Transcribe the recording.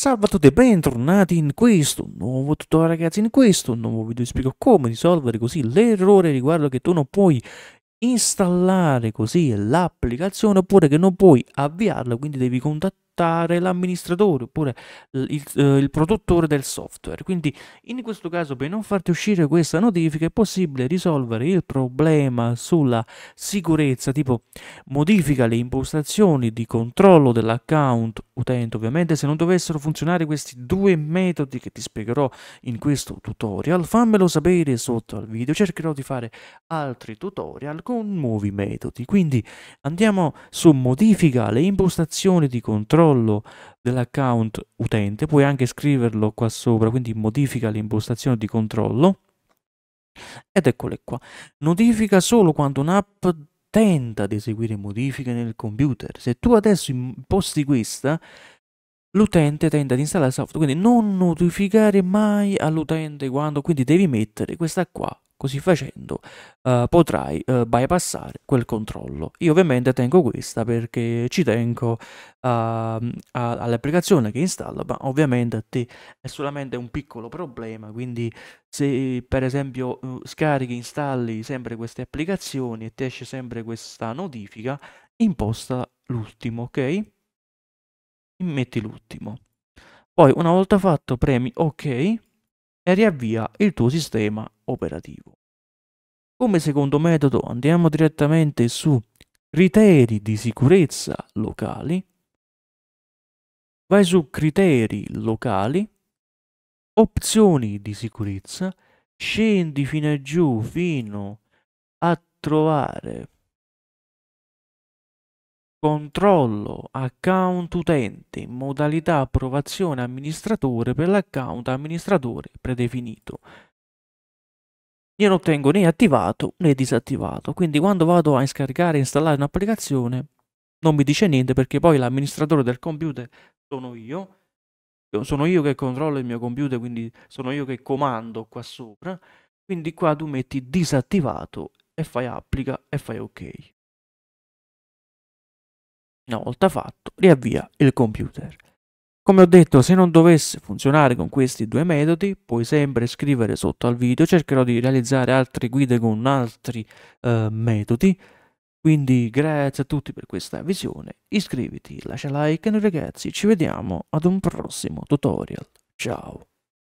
Salve a tutti e bentornati in questo nuovo tutorial ragazzi, in questo nuovo video. Vi spiego come risolvere così l'errore riguardo che tu non puoi installare così l'applicazione oppure che non puoi avviarla, quindi devi contattare l'amministratore oppure il, eh, il, produttore del software. Quindi in questo caso per non farti uscire questa notifica è possibile risolvere il problema sulla sicurezza, tipo modifica le impostazioni di controllo dell'account utente. Ovviamente se non dovessero funzionare questi due metodi che ti spiegherò in questo tutorial, fammelo sapere sotto al video, cercherò di fare altri tutorial con nuovi metodi. Quindi andiamo su modifica le impostazioni di controllo controllo dell'account utente, puoi anche scriverlo qua sopra, quindi modifica l'impostazione di controllo. Ed eccole qua. Notifica solo quando un'app tenta di eseguire modifiche nel computer. Se tu adesso imposti questa, l'utente tenta di installare il software, quindi non notificare mai all'utente quando, quindi devi mettere questa qua Così facendo uh, potrai uh, bypassare quel controllo. Io ovviamente tengo questa perché ci tengo uh, all'applicazione che installo, ma ovviamente a te è solamente un piccolo problema, quindi se per esempio uh, scarichi, installi sempre queste applicazioni e ti esce sempre questa notifica, imposta l'ultimo, ok? Metti l'ultimo. Poi una volta fatto premi ok e riavvia il tuo sistema operativo. Come secondo metodo andiamo direttamente su criteri di sicurezza locali, vai su criteri locali, opzioni di sicurezza, scendi fino a giù fino a trovare controllo account utente modalità approvazione amministratore per l'account amministratore predefinito. Io non tengo né attivato né disattivato, quindi quando vado a scaricare e installare un'applicazione non mi dice niente perché poi l'amministratore del computer sono io, sono io che controllo il mio computer, quindi sono io che comando qua sopra, quindi qua tu metti disattivato e fai applica e fai ok. Una volta fatto, riavvia il computer. Come ho detto, se non dovesse funzionare con questi due metodi, puoi sempre scrivere sotto al video, cercherò di realizzare altre guide con altri uh, metodi. Quindi grazie a tutti per questa visione, iscriviti, lascia like e noi ragazzi ci vediamo ad un prossimo tutorial. Ciao!